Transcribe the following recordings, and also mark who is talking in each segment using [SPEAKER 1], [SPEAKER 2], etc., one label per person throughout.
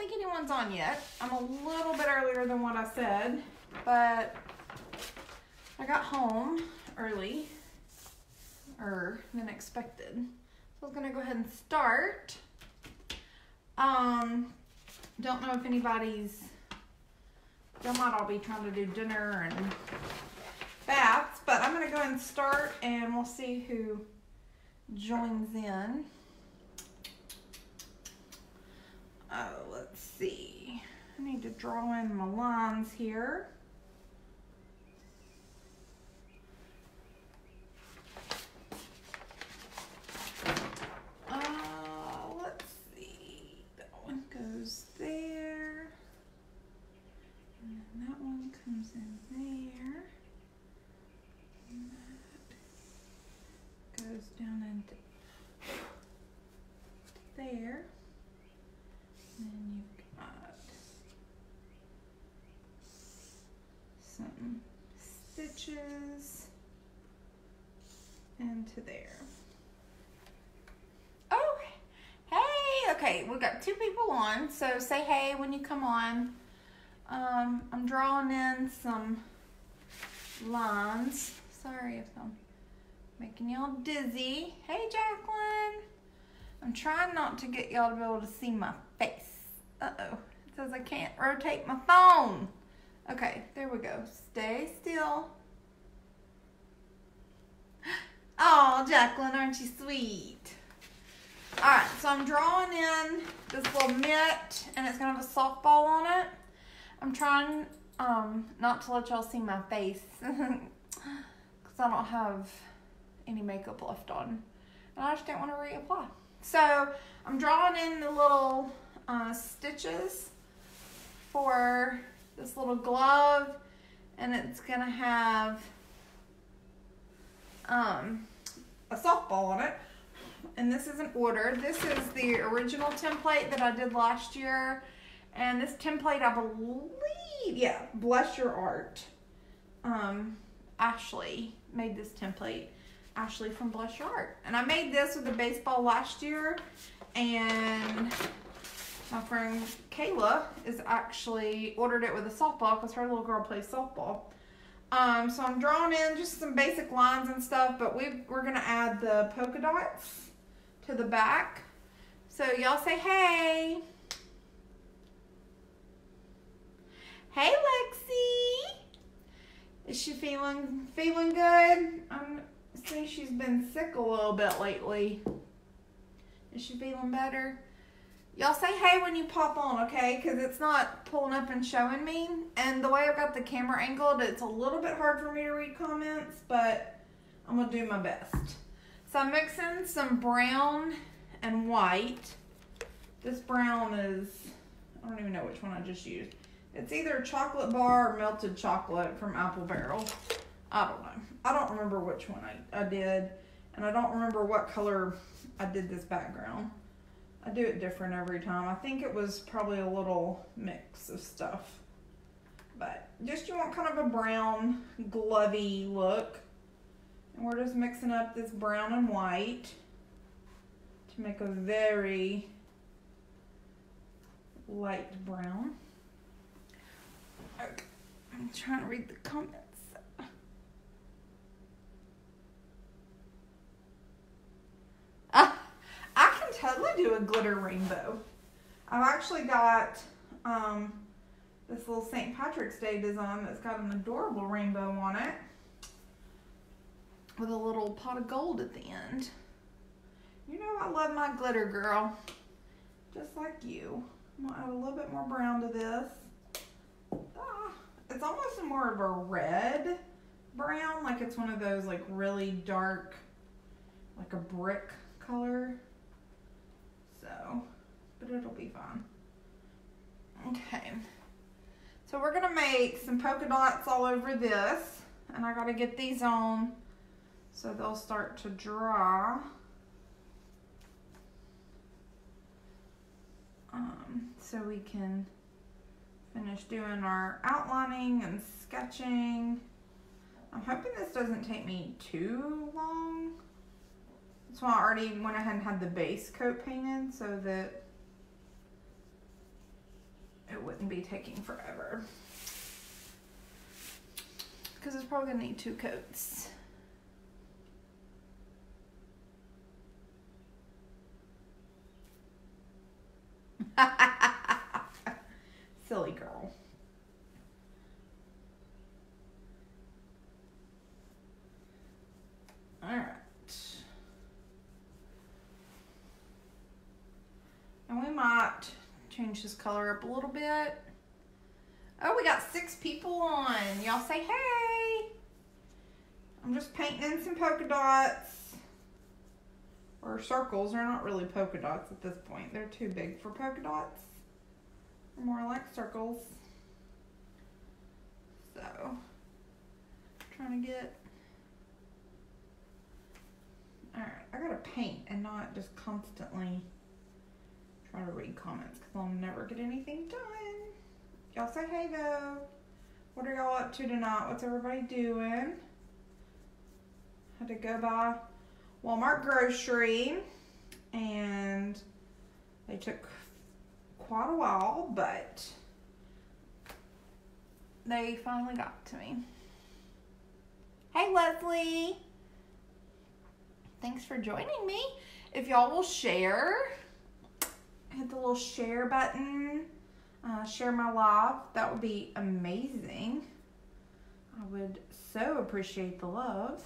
[SPEAKER 1] think anyone's on yet. I'm a little bit earlier than what I said, but I got home early, or than expected. So I was gonna go ahead and start. Um, don't know if anybody's, they might all be trying to do dinner and baths, but I'm gonna go ahead and start and we'll see who joins in. Oh, let's see. I need to draw in my lines here. Uh, let's see. That one goes there. And then that one comes in there. And that goes down into there. And then you've got some stitches into there. Oh, hey, okay, we've got two people on, so say hey when you come on. Um, I'm drawing in some lines. Sorry if I'm making y'all dizzy. Hey, Jacqueline. I'm trying not to get y'all to be able to see my face. Uh-oh. It says I can't rotate my phone. Okay, there we go. Stay still. Oh, Jacqueline, aren't you sweet? Alright, so I'm drawing in this little mitt, and it's to have a softball on it. I'm trying um, not to let y'all see my face, because I don't have any makeup left on. And I just didn't want to reapply. So, I'm drawing in the little uh, stitches for this little glove and it's gonna have um, a softball on it. And this isn't ordered this is the original template that I did last year. And this template I believe yeah bless your art. Um, Ashley made this template. Ashley from Bless Your Art. And I made this with the baseball last year. And my friend Kayla is actually ordered it with a softball because her little girl plays softball. Um, so I'm drawing in just some basic lines and stuff, but we we're gonna add the polka dots to the back. So y'all say hey. Hey Lexi. Is she feeling feeling good? I'm say she's been sick a little bit lately. Is she feeling better? Y'all say hey when you pop on, okay? Because it's not pulling up and showing me. And the way I've got the camera angled, it's a little bit hard for me to read comments, but I'm going to do my best. So I'm mixing some brown and white. This brown is, I don't even know which one I just used. It's either chocolate bar or melted chocolate from Apple Barrel. I don't know. I don't remember which one I, I did. And I don't remember what color I did this background. I do it different every time. I think it was probably a little mix of stuff. But just you want kind of a brown, glovey look. And we're just mixing up this brown and white to make a very light brown. Okay. I'm trying to read the comments. Totally do a glitter rainbow. I've actually got um, this little St. Patrick's Day design that's got an adorable rainbow on it with a little pot of gold at the end. You know I love my glitter, girl. Just like you. I'm to add a little bit more brown to this. Ah, it's almost more of a red brown, like it's one of those like really dark, like a brick color but it'll be fine. Okay. So we're going to make some polka dots all over this. And I got to get these on so they'll start to dry. Um, so we can finish doing our outlining and sketching. I'm hoping this doesn't take me too long. So I already went ahead and had the base coat painted so that it wouldn't be taking forever. Because it's probably gonna need two coats. Silly girl. All right. And we might change this color up a little bit. Oh, we got six people on. Y'all say hey. I'm just painting in some polka dots. Or circles. They're not really polka dots at this point. They're too big for polka dots. They're more like circles. So, trying to get Alright, I gotta paint and not just constantly try to read comments because I'll never get anything done. Y'all say hey though. What are y'all up to tonight? What's everybody doing? Had to go by Walmart grocery and they took quite a while, but they finally got to me. Hey Leslie! Thanks for joining me. If y'all will share, hit the little share button, uh, share my live, that would be amazing. I would so appreciate the love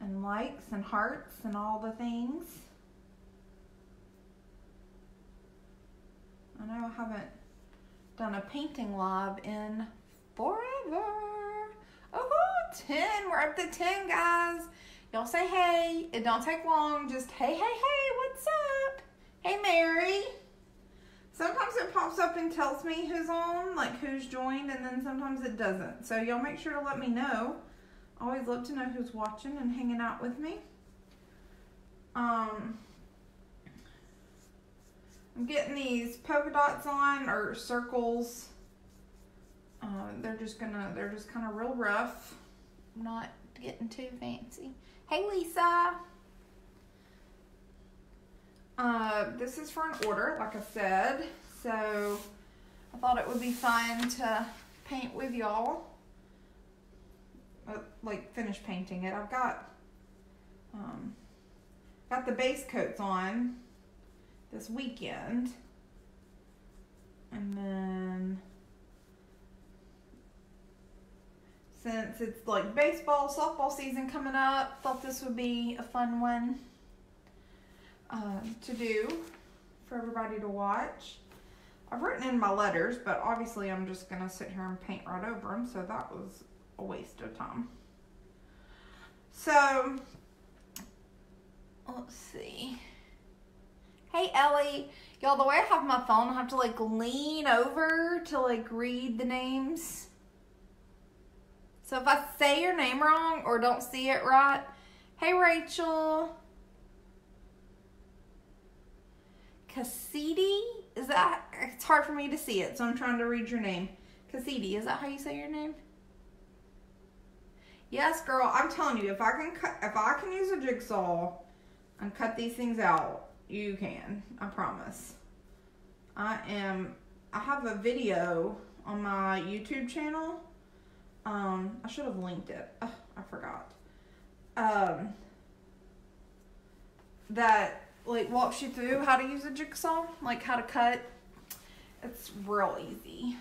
[SPEAKER 1] and likes and hearts and all the things. I know I haven't done a painting live in forever. Oh, 10. We're up to 10, guys. Y'all say hey. It don't take long. Just hey, hey, hey, what's up? Hey, Mary. Sometimes it pops up and tells me who's on, like who's joined, and then sometimes it doesn't. So y'all make sure to let me know. Always love to know who's watching and hanging out with me. Um, I'm getting these polka dots on or circles. Uh, they're just gonna, they're just kind of real rough. not getting too fancy. Hey, Lisa. Uh, this is for an order, like I said. So I thought it would be fun to paint with y'all. Uh, like finish painting it. I've got um, got the base coats on this weekend. And then since it's like baseball, softball season coming up, thought this would be a fun one uh, to do for everybody to watch. I've written in my letters, but obviously I'm just going to sit here and paint right over them, so that was a waste of time. So, let's see. Hey Ellie, y'all, the way I have my phone, I have to like lean over to like read the names. So if I say your name wrong or don't see it right, hey Rachel. Cassidy? Is that, it's hard for me to see it, so I'm trying to read your name. Cassidy, is that how you say your name? Yes, girl, I'm telling you, if I can cut, if I can use a jigsaw and cut these things out, you can. I promise. I am, I have a video on my YouTube channel um, I should have linked it. Ugh, I forgot. Um, that like walks you through how to use a jigsaw, like how to cut. It's real easy.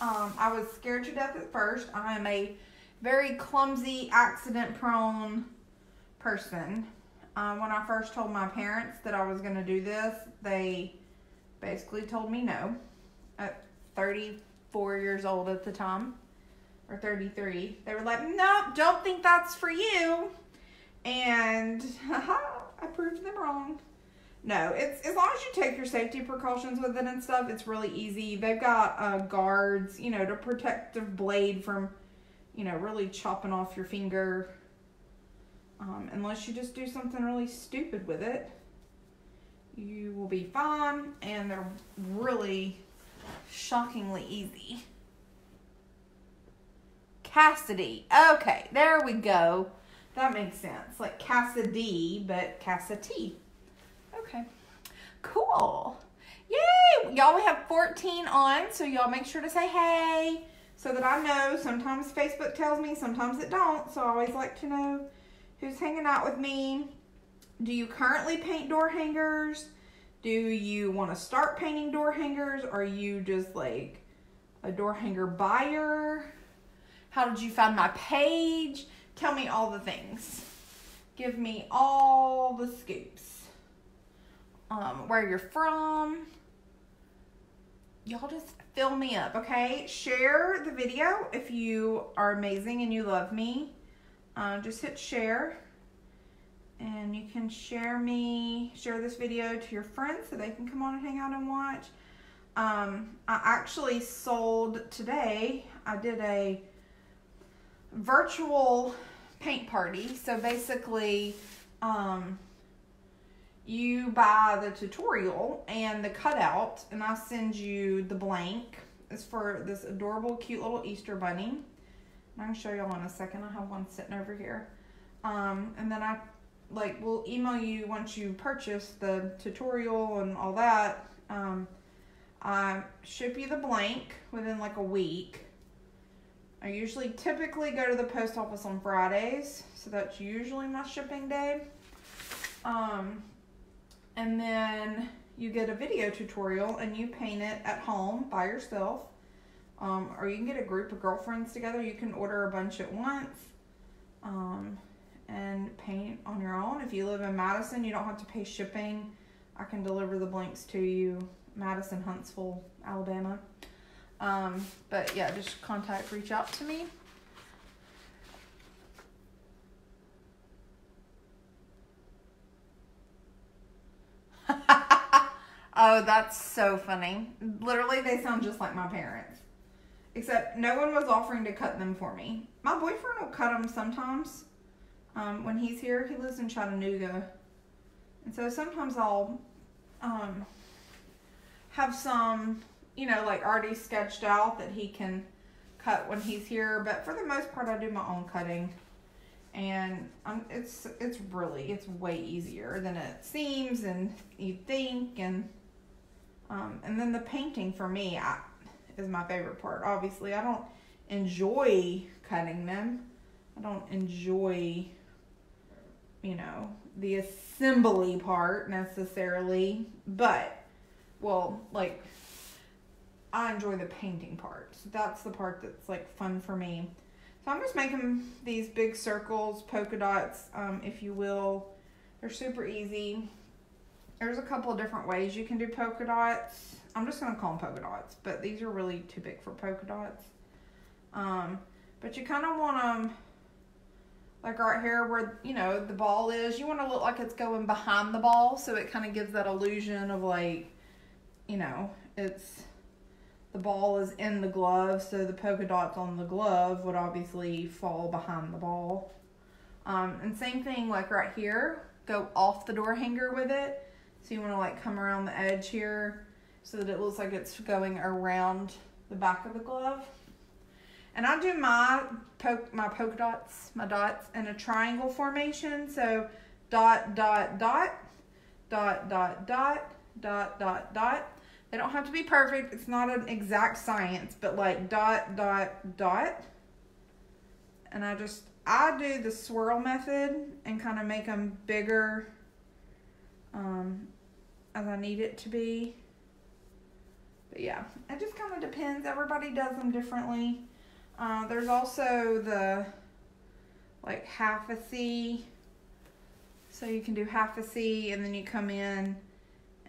[SPEAKER 1] Um, I was scared to death at first. I am a very clumsy, accident prone person. Uh, when I first told my parents that I was going to do this, they basically told me no at 34 years old at the time or 33. They were like, nope, don't think that's for you. And I proved them wrong. No, it's as long as you take your safety precautions with it and stuff, it's really easy. They've got uh, guards, you know, to protect the blade from, you know, really chopping off your finger. Um, unless you just do something really stupid with it, you will be fine. And they're really shockingly easy. Cassidy. Okay, there we go. That makes sense. Like Cassidy, but Cassidy. Cool. Yay! Y'all, we have 14 on, so y'all make sure to say hey so that I know. Sometimes Facebook tells me, sometimes it don't. So I always like to know who's hanging out with me. Do you currently paint door hangers? Do you want to start painting door hangers? Are you just like a door hanger buyer? How did you find my page? Tell me all the things. Give me all the scoops. Um, where you're from. Y'all just fill me up, okay? Share the video if you are amazing and you love me. Uh, just hit share. And you can share me, share this video to your friends so they can come on and hang out and watch. Um, I actually sold today, I did a virtual paint party. So basically, um, you buy the tutorial and the cutout, and I send you the blank. It's for this adorable, cute little Easter bunny. I can show y'all in a second. I have one sitting over here. Um, and then I like will email you once you purchase the tutorial and all that. Um, I ship you the blank within like a week. I usually typically go to the post office on Fridays, so that's usually my shipping day. Um, and then you get a video tutorial and you paint it at home by yourself. Um, or you can get a group of girlfriends together. You can order a bunch at once um, and paint on your own. If you live in Madison, you don't have to pay shipping. I can deliver the blanks to you. Madison, Huntsville, Alabama. Um, but yeah, just contact, reach out to me. oh, that's so funny. Literally, they sound just like my parents. Except no one was offering to cut them for me. My boyfriend will cut them sometimes. Um, when he's here, he lives in Chattanooga. And so sometimes I'll um, have some, you know, like already sketched out that he can cut when he's here. But for the most part, I do my own cutting. And um, it's it's really it's way easier than it seems and you think and um, and then the painting for me I, is my favorite part. Obviously, I don't enjoy cutting them. I don't enjoy you know the assembly part necessarily, but well, like I enjoy the painting part. So that's the part that's like fun for me. So I'm just making these big circles, polka dots, um, if you will. They're super easy. There's a couple of different ways you can do polka dots. I'm just going to call them polka dots, but these are really too big for polka dots. Um, but you kind of want them like right here where, you know, the ball is. You want to look like it's going behind the ball so it kind of gives that illusion of like, you know, it's the ball is in the glove, so the polka dots on the glove would obviously fall behind the ball. Um, and same thing like right here, go off the door hanger with it. So you want to like come around the edge here so that it looks like it's going around the back of the glove. And I do my poke my polka dots, my dots in a triangle formation. So dot dot dot dot dot dot dot dot dot they don't have to be perfect. It's not an exact science, but like dot, dot, dot. And I just, I do the swirl method and kind of make them bigger um, as I need it to be. But yeah, it just kind of depends. Everybody does them differently. Uh, there's also the like half a C. So you can do half a C and then you come in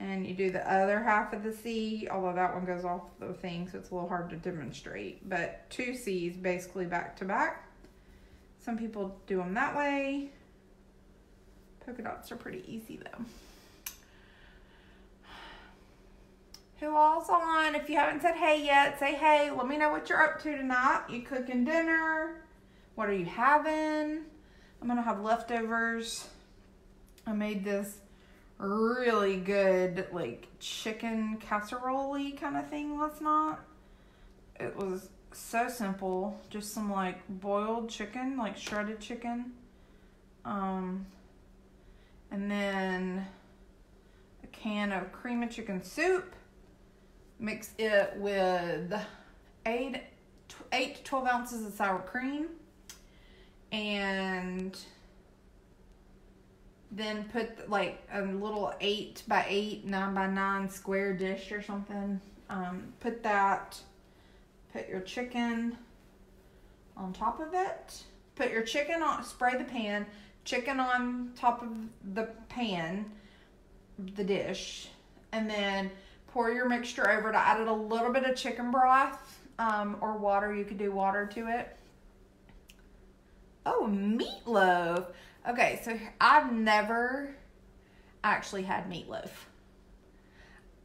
[SPEAKER 1] and you do the other half of the C, although that one goes off the thing, so it's a little hard to demonstrate. But two C's basically back to back. Some people do them that way. Polka dots are pretty easy though. Who all's on? If you haven't said hey yet, say hey. Let me know what you're up to tonight. You cooking dinner? What are you having? I'm gonna have leftovers. I made this really good like chicken casserole kind of thing last night. It was so simple, just some like boiled chicken, like shredded chicken. Um and then a can of cream of chicken soup Mix it with eight, eight to 12 ounces of sour cream. And then put like a little eight by eight, nine by nine square dish or something. Um, put that, put your chicken on top of it. Put your chicken on, spray the pan, chicken on top of the pan, the dish, and then pour your mixture over it. I added a little bit of chicken broth um, or water. You could do water to it. Oh, meatloaf. Okay, so I've never actually had meatloaf.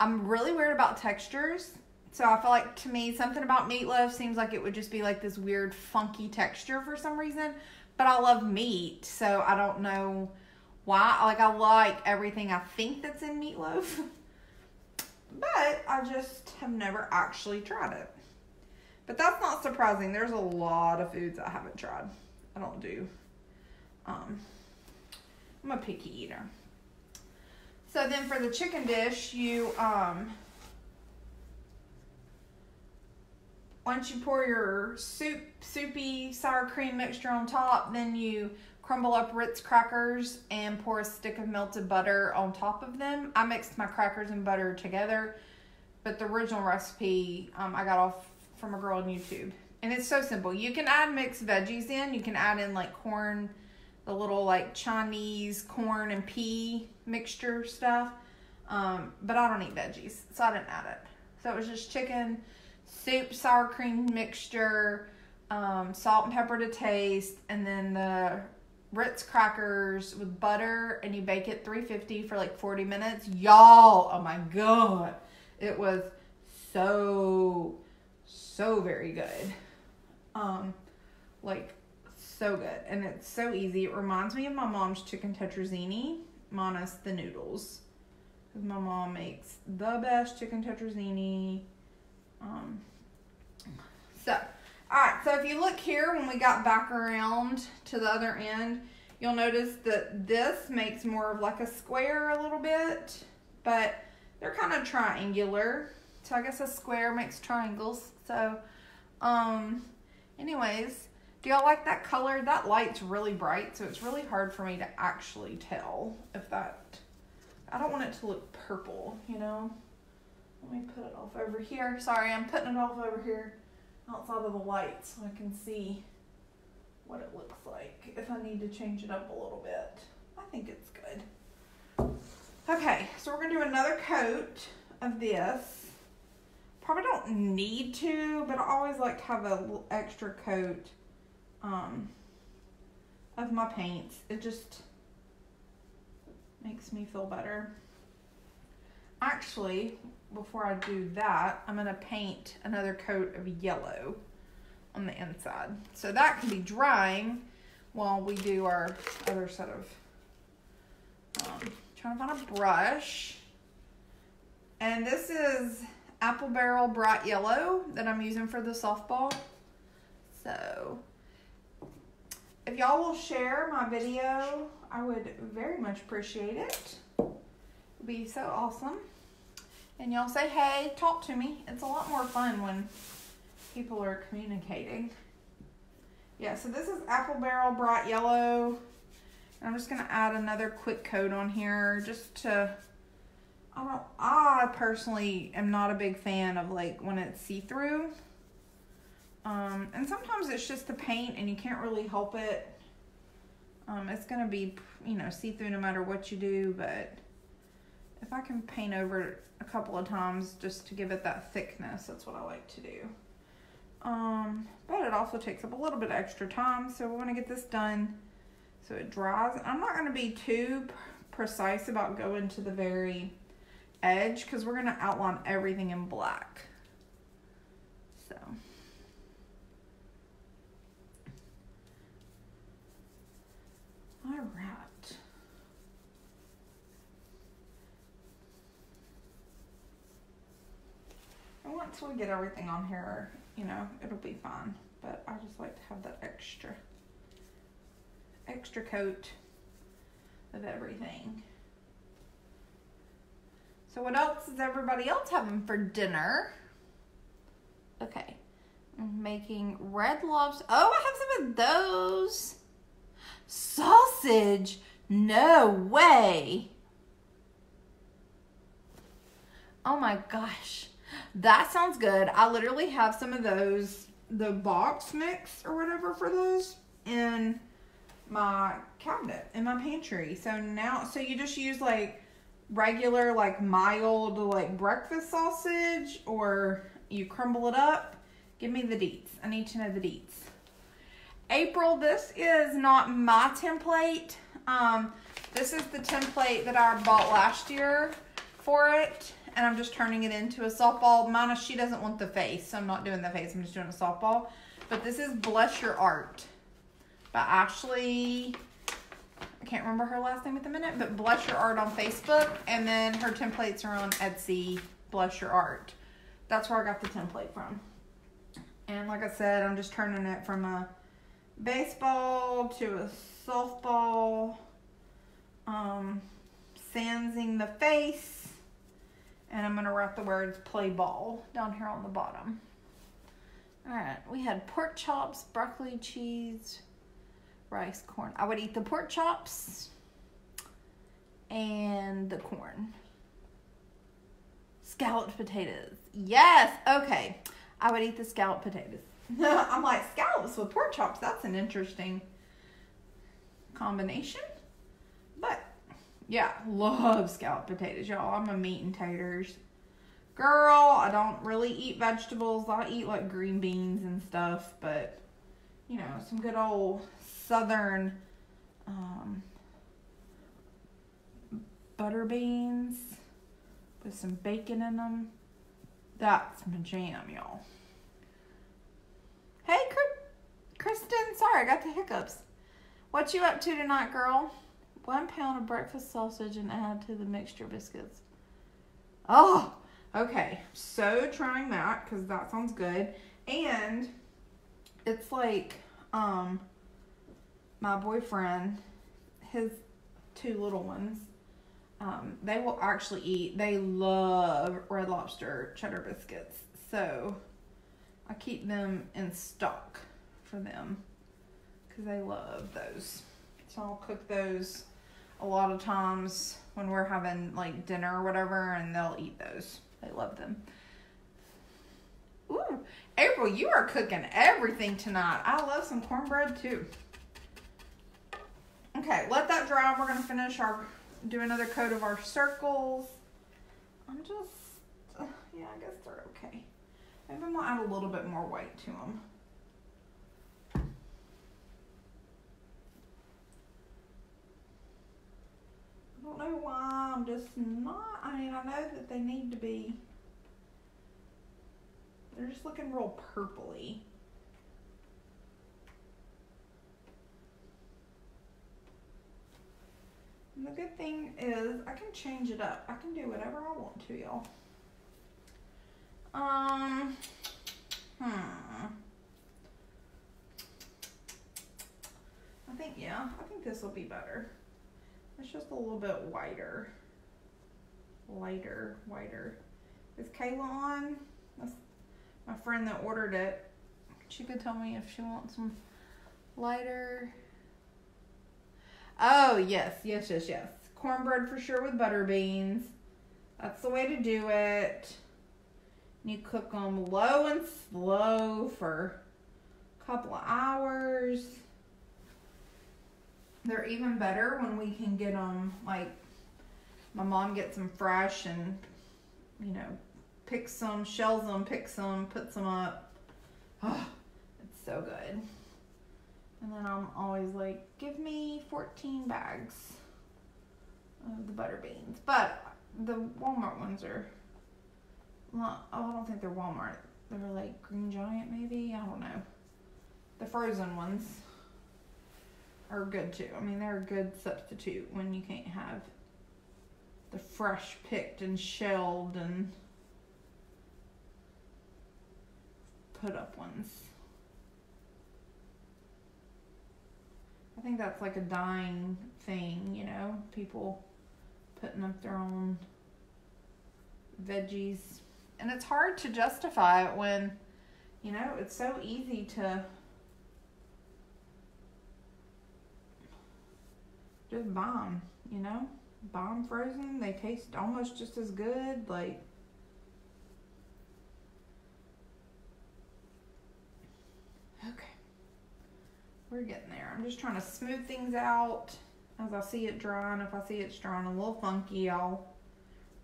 [SPEAKER 1] I'm really weird about textures. So I feel like to me, something about meatloaf seems like it would just be like this weird, funky texture for some reason. But I love meat, so I don't know why. Like, I like everything I think that's in meatloaf. but I just have never actually tried it. But that's not surprising. There's a lot of foods I haven't tried. I don't do. Um, I'm a picky eater. So then for the chicken dish, you um once you pour your soup soupy sour cream mixture on top, then you crumble up Ritz crackers and pour a stick of melted butter on top of them. I mixed my crackers and butter together, but the original recipe um, I got off from a girl on YouTube. And it's so simple. You can add mixed veggies in. You can add in like corn, the little like Chinese corn and pea mixture stuff. Um, but I don't eat veggies, so I didn't add it. So it was just chicken, soup, sour cream mixture, um, salt and pepper to taste, and then the Ritz crackers with butter, and you bake it 350 for like 40 minutes. Y'all, oh my god, it was so so very good. Um, like so good, and it's so easy. It reminds me of my mom's chicken tetrazzini, minus the noodles. Cause my mom makes the best chicken tetrazzini. Um, so, all right. So if you look here, when we got back around to the other end, you'll notice that this makes more of like a square a little bit, but they're kind of triangular. So I guess a square makes triangles. So, um, anyways, do y'all like that color? That light's really bright, so it's really hard for me to actually tell if that. I don't want it to look purple, you know? Let me put it off over here. Sorry, I'm putting it off over here outside of the light so I can see what it looks like if I need to change it up a little bit. I think it's good. Okay, so we're going to do another coat of this. Probably don't need to, but I always like to have a little extra coat um, of my paints. It just makes me feel better. Actually, before I do that, I'm going to paint another coat of yellow on the inside. So that can be drying while we do our other set of, um, trying to find a brush. And this is Apple Barrel Bright Yellow that I'm using for the softball. So if y'all will share my video, I would very much appreciate it. It'd be so awesome. And y'all say, hey, talk to me. It's a lot more fun when people are communicating. Yeah, so this is Apple Barrel Bright Yellow. And I'm just going to add another quick coat on here just to, I don't, I personally am not a big fan of like when it's see-through. Um, and sometimes it's just the paint and you can't really help it. Um, it's going to be, you know, see-through no matter what you do, but if I can paint over a couple of times just to give it that thickness, that's what I like to do. Um, but it also takes up a little bit extra time, so we want to get this done so it dries. I'm not going to be too precise about going to the very edge because we're going to outline everything in black. So... All right. And once we get everything on here, you know, it'll be fine. But I just like to have that extra, extra coat of everything. So what else is everybody else having for dinner? Okay. I'm making red lobster. Oh, I have some of those. Sausage? No way. Oh my gosh. That sounds good. I literally have some of those, the box mix or whatever for those in my cabinet in my pantry. So now, so you just use like regular, like mild, like breakfast sausage or you crumble it up. Give me the deets. I need to know the deets. April, this is not my template. Um, this is the template that I bought last year for it. And I'm just turning it into a softball. Minus she doesn't want the face. So I'm not doing the face. I'm just doing a softball. But this is Bless Your Art by Ashley. I can't remember her last name at the minute. But Bless Your Art on Facebook. And then her templates are on Etsy. Bless Your Art. That's where I got the template from. And like I said, I'm just turning it from a baseball to a softball. Um, sansing the face. And I'm going to write the words play ball down here on the bottom. Alright, we had pork chops, broccoli, cheese, rice, corn. I would eat the pork chops and the corn. Scalloped potatoes. Yes, okay. I would eat the scalloped potatoes. I'm like, scallops with pork chops, that's an interesting combination. But yeah, love scalloped potatoes, y'all. I'm a meat and taters girl. I don't really eat vegetables. I eat like green beans and stuff, but you know, some good old southern um, butter beans with some bacon in them. That's my jam, y'all. Hey, Kristen. Sorry, I got the hiccups. What you up to tonight, girl? One pound of breakfast sausage and add to the mixture biscuits. Oh, okay. So trying that because that sounds good. And it's like, um, my boyfriend, his two little ones, um, they will actually eat. They love Red Lobster cheddar biscuits. So I keep them in stock for them because they love those. So I'll cook those a lot of times when we're having like dinner or whatever, and they'll eat those. They love them. Ooh, April, you are cooking everything tonight. I love some cornbread too. Okay, let that dry. We're gonna finish our do another coat of our circles. I'm just, yeah, I guess okay. Maybe gonna add a little bit more white to them. I don't know why I'm just not, I mean, I know that they need to be, they're just looking real purpley. And the good thing is I can change it up. I can do whatever I want to, y'all. Um, hmm. I think, yeah, I think this will be better. It's just a little bit whiter. Lighter, whiter. Is Kayla on? That's my friend that ordered it. She could tell me if she wants some lighter. Oh, yes, yes, yes, yes. Cornbread for sure with butter beans. That's the way to do it. You cook them low and slow for a couple of hours. They're even better when we can get them, like, my mom gets them fresh and, you know, picks some, shells them, picks them, puts them up. Oh, it's so good. And then I'm always like, give me 14 bags of the butter beans. But the Walmart ones are, oh, I don't think they're Walmart. They're like Green Giant, maybe? I don't know. The frozen ones are good too. I mean, they're a good substitute when you can't have the fresh picked and shelled and put up ones. I think that's like a dying thing, you know, people putting up their own veggies. And it's hard to justify it when, you know, it's so easy to just bomb you know? bomb frozen. They taste almost just as good. Like, okay. We're getting there. I'm just trying to smooth things out as I see it drying. If I see it's drying a little funky, I'll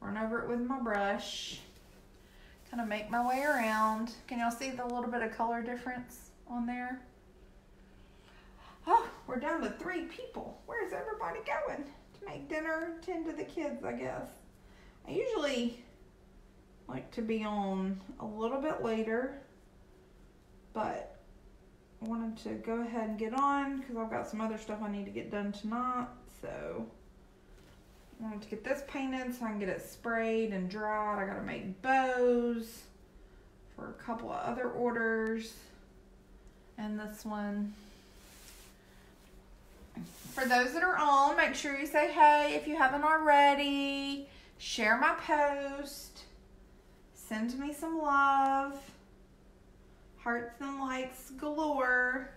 [SPEAKER 1] run over it with my brush. Kind of make my way around. Can y'all see the little bit of color difference on there? Oh, we're down to three people. Where's everybody going? To make dinner, tend to the kids, I guess. I usually like to be on a little bit later, but I wanted to go ahead and get on because I've got some other stuff I need to get done tonight. So I wanted to get this painted so I can get it sprayed and dried. I gotta make bows for a couple of other orders. And this one. For those that are on, make sure you say hey if you haven't already. Share my post. Send me some love hearts and likes galore.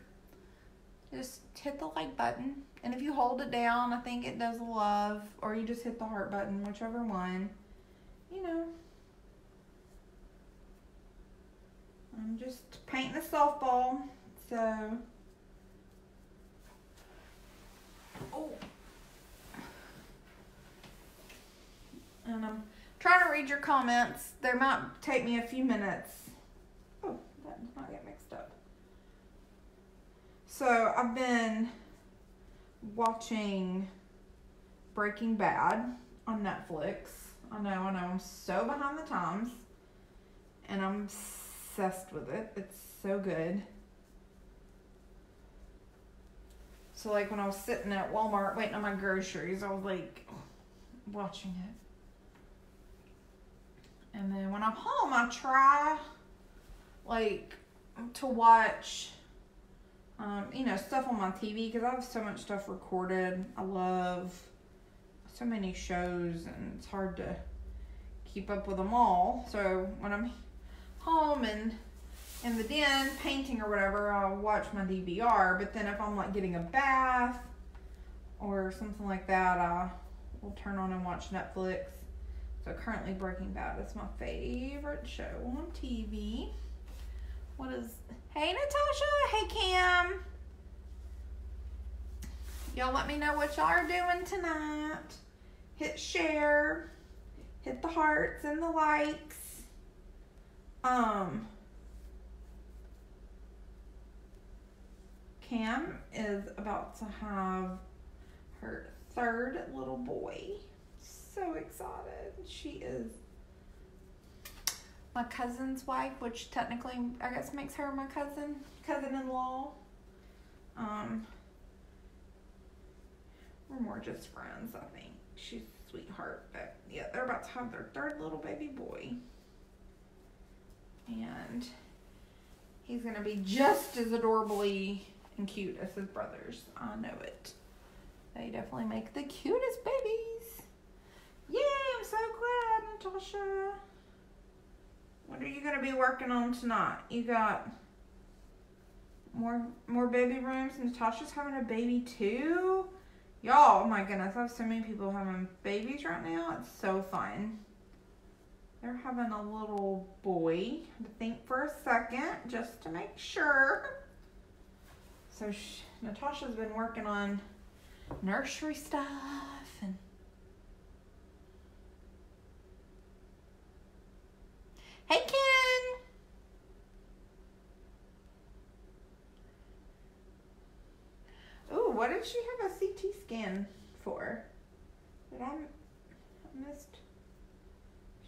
[SPEAKER 1] Just hit the like button. And if you hold it down, I think it does love. Or you just hit the heart button, whichever one. You know. I'm just painting a softball. So. Oh. And I'm trying to read your comments. They might take me a few minutes Oh, that does not get mixed up. So I've been watching Breaking Bad on Netflix. I know, I know, I'm so behind the times. And I'm obsessed with it. It's so good. So like when I was sitting at Walmart waiting on my groceries, I was like watching it. And then when I'm home, I try like to watch um, you know stuff on my TV because I have so much stuff recorded. I love so many shows and it's hard to keep up with them all. So when I'm home and in the den painting or whatever, I'll watch my DVR. But then if I'm like getting a bath or something like that, I will turn on and watch Netflix. So currently Breaking Bad is my favorite show on TV. What is. Hey, Natasha. Hey, Cam. Y'all let me know what y'all are doing tonight. Hit share. Hit the hearts and the likes. Um. Cam is about to have her third little boy. So excited. She is my cousin's wife, which technically I guess makes her my cousin, cousin-in-law. Um, we're more just friends, I think. She's a sweetheart, but yeah, they're about to have their third little baby boy, and he's gonna be just as adorably and cute as his brothers. I know it. They definitely make the cutest babies. Yay! I'm so glad, Natasha. What are you gonna be working on tonight? You got more more baby rooms. Natasha's having a baby too. Y'all, oh my goodness, I have so many people having babies right now. It's so fun. They're having a little boy. to think for a second just to make sure. So she, Natasha's been working on nursery stuff and Hey, Ken. Ooh, what did she have a CT scan for? Did I, I missed?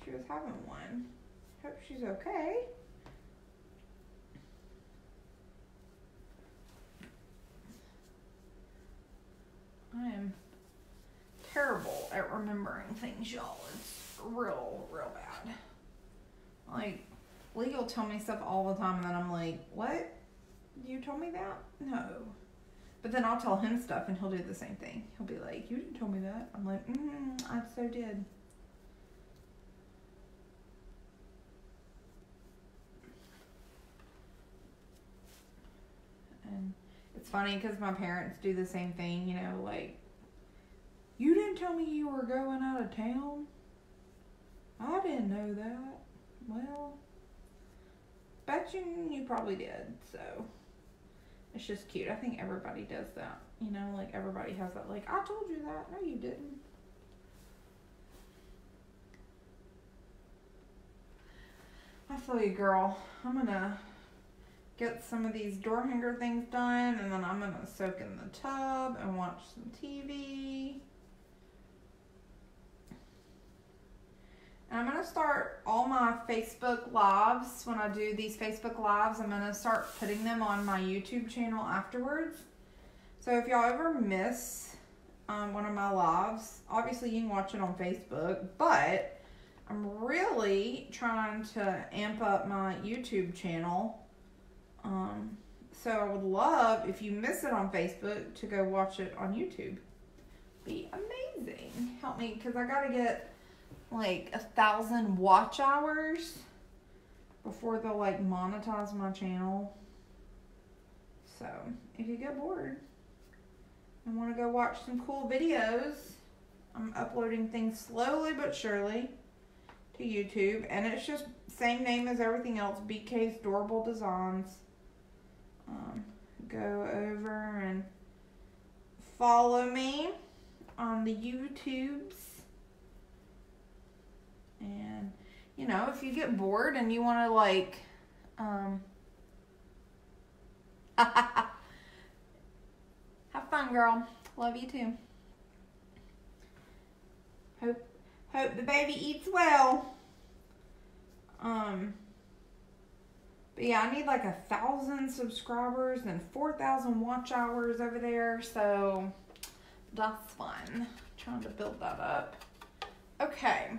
[SPEAKER 1] She was having one. Hope she's okay. I am terrible at remembering things, y'all. It's real, real bad. Like, legal tell me stuff all the time, and then I'm like, what? You told me that? No. But then I'll tell him stuff, and he'll do the same thing. He'll be like, you didn't tell me that. I'm like, mm, I so did. And it's funny because my parents do the same thing, you know, like, you didn't tell me you were going out of town. I didn't know that. Well, bet you you probably did, so it's just cute. I think everybody does that. You know, like everybody has that, like, I told you that. No, you didn't. I feel you, girl. I'm gonna get some of these door hanger things done, and then I'm gonna soak in the tub and watch some TV. And I'm gonna start all my Facebook lives. When I do these Facebook lives, I'm gonna start putting them on my YouTube channel afterwards. So if y'all ever miss um, one of my lives, obviously you can watch it on Facebook, but I'm really trying to amp up my YouTube channel. Um, so I would love if you miss it on Facebook to go watch it on YouTube. Be amazing. Help me because I gotta get like a thousand watch hours before they'll like monetize my channel. So if you get bored and want to go watch some cool videos, I'm uploading things slowly but surely to YouTube, and it's just same name as everything else, BK's DOORable Designs. Um, go over and follow me on the YouTubes. And, you know, if you get bored and you want to, like, um, have fun, girl. Love you too. Hope hope the baby eats well. Um but yeah, I need like a thousand subscribers and four thousand watch hours over there, so that's fun. trying to build that up. Okay.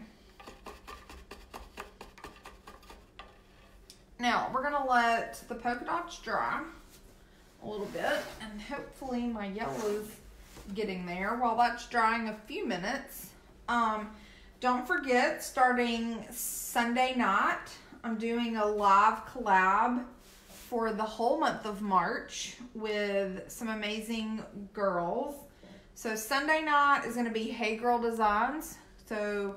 [SPEAKER 1] Now we're gonna let the polka dots dry a little bit, and hopefully my yellow's getting there. While that's drying a few minutes, um, don't forget starting Sunday night, I'm doing a live collab for the whole month of March with some amazing girls. So Sunday night is going to be Hey Girl Designs. So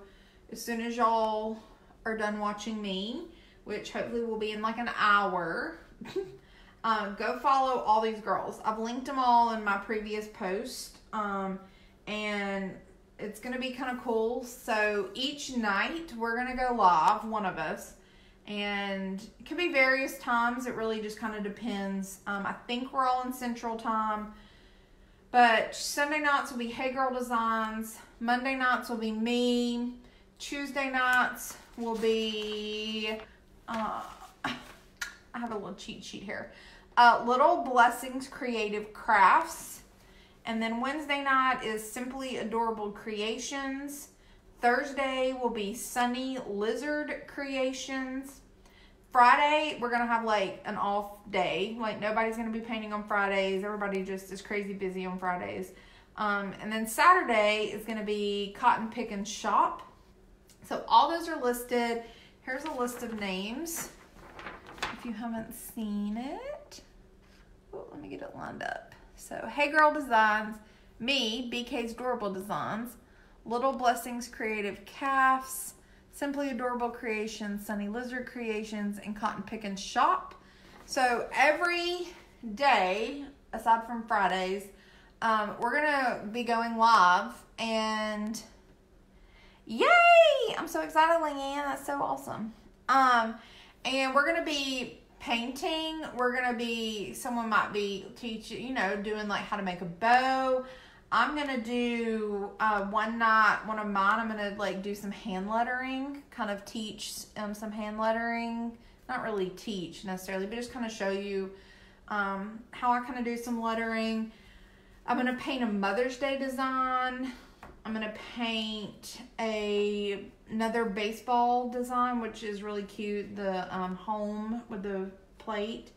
[SPEAKER 1] as soon as y'all are done watching me, which hopefully will be in like an hour, um, go follow all these girls. I've linked them all in my previous post. Um, and it's going to be kind of cool. So each night we're going to go live, one of us. And it could be various times. It really just kind of depends. Um, I think we're all in Central Time. But Sunday nights will be Hey Girl Designs. Monday nights will be me. Tuesday nights will be uh, I have a little cheat sheet here. Uh, Little Blessings Creative Crafts. And then Wednesday night is Simply Adorable Creations. Thursday will be Sunny Lizard Creations. Friday, we're going to have like an off day. Like nobody's going to be painting on Fridays. Everybody just is crazy busy on Fridays. Um, and then Saturday is going to be Cotton Pick and Shop. So all those are listed. Here's a list of names if you haven't seen it. Let me get it lined up. So, Hey Girl Designs, me, BK's DOORable Designs, Little Blessings Creative Crafts, Simply Adorable Creations, Sunny Lizard Creations, and Cotton Pick and Shop. So, every day, aside from Fridays, um, we're going to be going live and Yay! I'm so excited, Leanne. That's so awesome. Um, and we're gonna be painting. We're gonna be someone might be teaching, you know, doing like how to make a bow. I'm gonna do uh, one night, one of mine. I'm gonna like do some hand lettering, kind of teach um, some hand lettering. Not really teach necessarily, but just kind of show you um, how I kind of do some lettering. I'm gonna paint a Mother's Day design. I'm gonna paint a another baseball design, which is really cute. The um, home with the plate.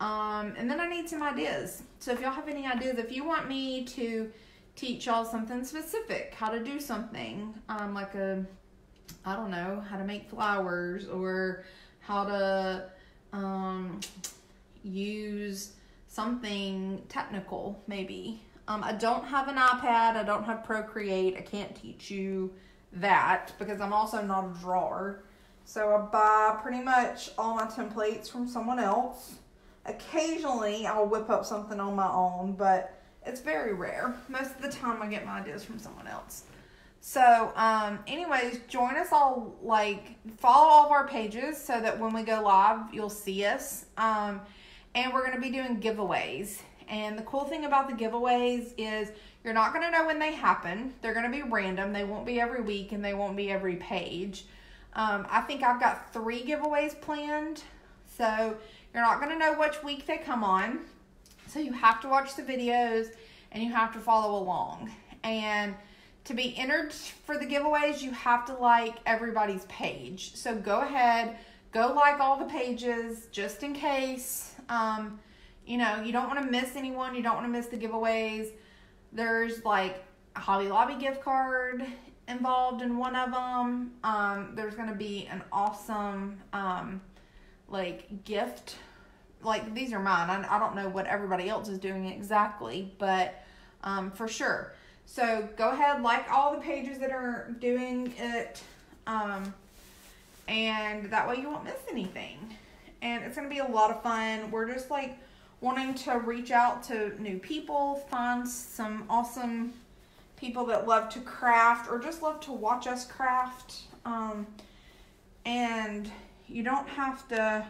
[SPEAKER 1] Um, and then I need some ideas. So if y'all have any ideas, if you want me to teach y'all something specific, how to do something, um, like a, I don't know, how to make flowers or how to um, use something technical, maybe. Um, I don't have an iPad. I don't have Procreate. I can't teach you that because I'm also not a drawer. So I buy pretty much all my templates from someone else. Occasionally, I'll whip up something on my own, but it's very rare. Most of the time, I get my ideas from someone else. So, um, anyways, join us all, like, follow all of our pages so that when we go live, you'll see us. Um, and we're going to be doing giveaways. And the cool thing about the giveaways is you're not going to know when they happen. They're going to be random. They won't be every week and they won't be every page. Um, I think I've got three giveaways planned. So you're not going to know which week they come on. So you have to watch the videos and you have to follow along. And to be entered for the giveaways, you have to like everybody's page. So go ahead, go like all the pages just in case. Um, you know, you don't want to miss anyone, you don't want to miss the giveaways. There's like a Hobby Lobby gift card involved in one of them. Um, there's going to be an awesome um, like gift. Like these are mine. I, I don't know what everybody else is doing exactly, but um, for sure. So go ahead, like all the pages that are doing it, um, and that way you won't miss anything. And it's gonna be a lot of fun. We're just like wanting to reach out to new people, find some awesome people that love to craft or just love to watch us craft. Um, and you don't have to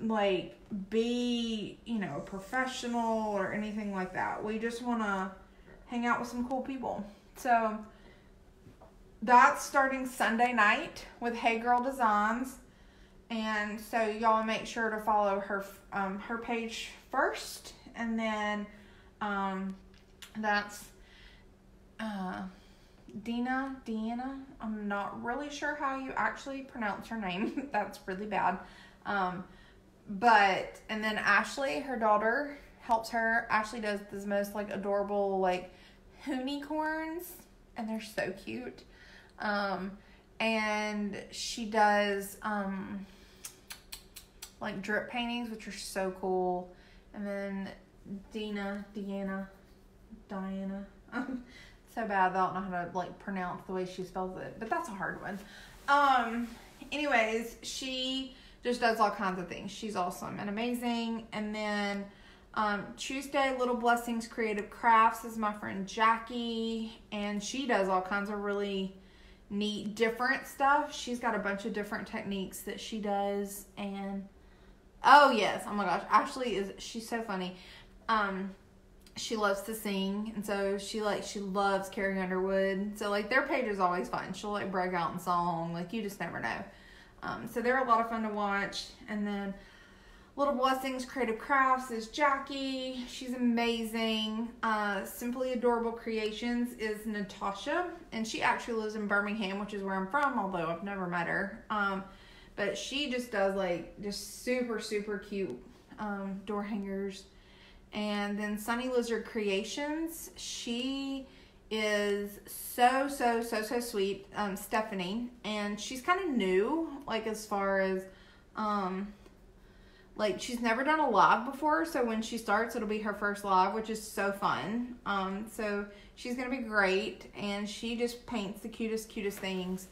[SPEAKER 1] like be, you know, a professional or anything like that. We just want to hang out with some cool people. So that's starting Sunday night with Hey Girl Designs. And so y'all make sure to follow her um, her page first and then um, that's uh, Dina, Deanna. I'm not really sure how you actually pronounce her name. That's really bad. Um, but, and then Ashley, her daughter, helps her. Ashley does this most like adorable, like unicorns, and they're so cute. Um, and she does, um, like drip paintings, which are so cool. And then Dina, Deanna, Diana. so bad I don't know how to like pronounce the way she spells it, but that's a hard one. Um, anyways, she just does all kinds of things. She's awesome and amazing. And then um, Tuesday, Little Blessings Creative Crafts is my friend Jackie, and she does all kinds of really neat, different stuff. She's got a bunch of different techniques that she does, and oh yes, oh my gosh, Ashley is she's so funny. Um, she loves to sing and so she like she loves Carrie Underwood. So like their page is always fun. She'll like break out in song. Like you just never know. Um, so they're a lot of fun to watch. And then Little Blessings Creative Crafts is Jackie. She's amazing. Uh, Simply Adorable Creations is Natasha. And she actually lives in Birmingham, which is where I'm from, although I've never met her. Um, but she just does like just super, super cute um, door hangers. And then Sunny Lizard Creations, she is so so so so sweet, um, Stephanie, and she's kind of new, like as far as, um, like she's never done a live before, so when she starts, it'll be her first live, which is so fun. Um, so she's gonna be great, and she just paints the cutest cutest things,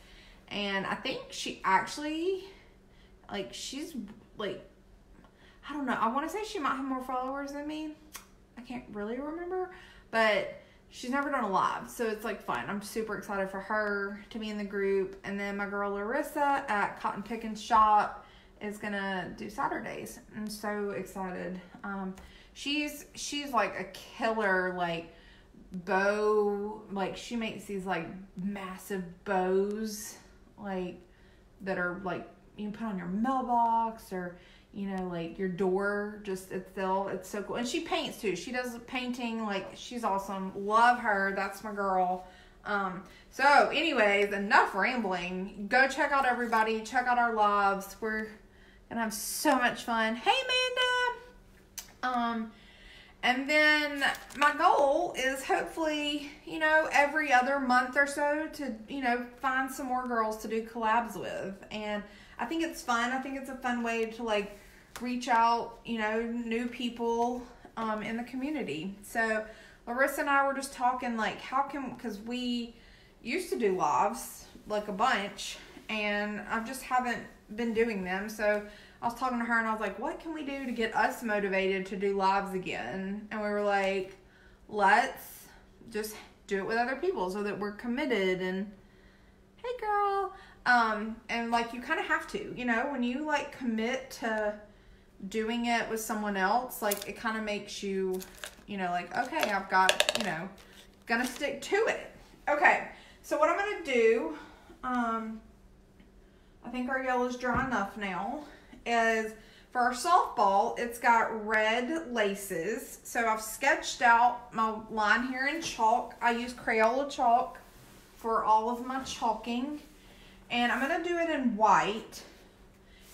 [SPEAKER 1] and I think she actually, like she's like I don't know. I want to say she might have more followers than me. I can't really remember, but she's never done a live, so it's like fun. I'm super excited for her to be in the group, and then my girl Larissa at Cotton Pickens Shop is gonna do Saturdays. I'm so excited. Um, she's she's like a killer like bow like she makes these like massive bows like that are like you can put on your mailbox or you know, like your door just itself. It's so cool. And she paints too. She does painting. Like she's awesome. Love her. That's my girl. Um, so anyways, enough rambling. Go check out everybody. Check out our lives. We're gonna have so much fun. Hey Amanda. Um, and then my goal is hopefully, you know, every other month or so to, you know, find some more girls to do collabs with. And I think it's fun. I think it's a fun way to like reach out, you know, new people um, in the community. So Larissa and I were just talking like, how can, because we used to do lives like a bunch, and I just haven't been doing them. So I was talking to her and I was like, what can we do to get us motivated to do lives again? And we were like, let's just do it with other people so that we're committed and hey girl um and like you kind of have to you know when you like commit to doing it with someone else like it kind of makes you you know like okay i've got you know gonna stick to it okay so what i'm gonna do um i think our yellow's dry enough now is for our softball, it's got red laces. So I've sketched out my line here in chalk. I use Crayola chalk for all of my chalking. And I'm going to do it in white.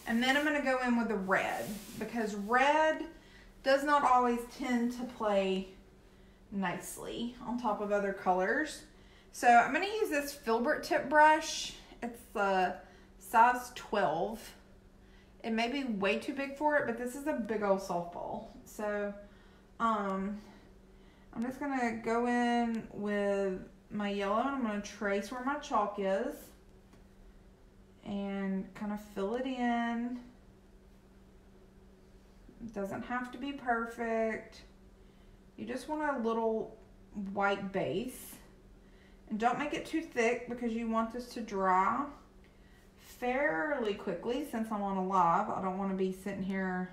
[SPEAKER 1] And then I'm going to go in with the red. Because red does not always tend to play nicely on top of other colors. So I'm going to use this filbert tip brush. It's uh, size 12 it may be way too big for it, but this is a big old softball. So, um, I'm just going to go in with my yellow and I'm going to trace where my chalk is and kind of fill it in. It doesn't have to be perfect. You just want a little white base. And don't make it too thick because you want this to dry fairly quickly since I'm on a live. I don't want to be sitting here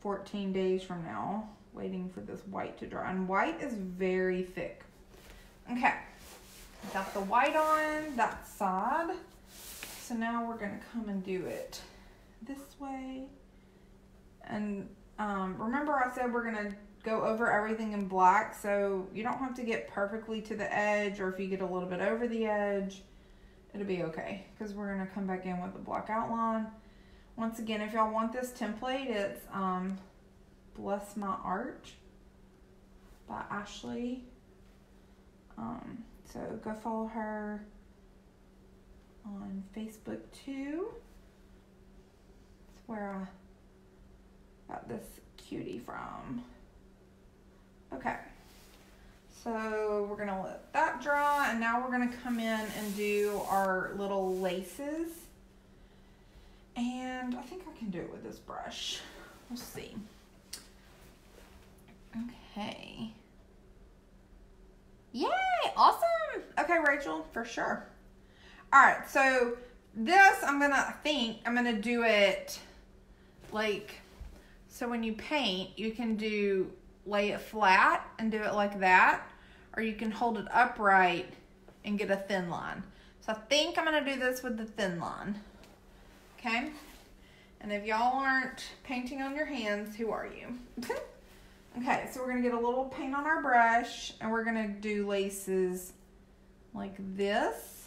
[SPEAKER 1] 14 days from now waiting for this white to dry. And white is very thick. Okay, got the white on that side. So now we're going to come and do it this way. And um, remember I said we're going to go over everything in black so you don't have to get perfectly to the edge or if you get a little bit over the edge it'll be okay because we're going to come back in with a black outline. Once again, if y'all want this template, it's um, Bless My Art by Ashley. Um, so go follow her on Facebook too. It's where I got this cutie from. Okay. So we're gonna let that dry and now we're gonna come in and do our little laces. And I think I can do it with this brush. We'll see. Okay. Yay, awesome. Okay, Rachel, for sure. All right, so this I'm gonna, I think I'm gonna do it like, so when you paint, you can do lay it flat and do it like that, or you can hold it upright and get a thin line. So I think I'm to do this with the thin line. Okay? And if y'all aren't painting on your hands, who are you? okay, so we're to get a little paint on our brush and we're to do laces like this.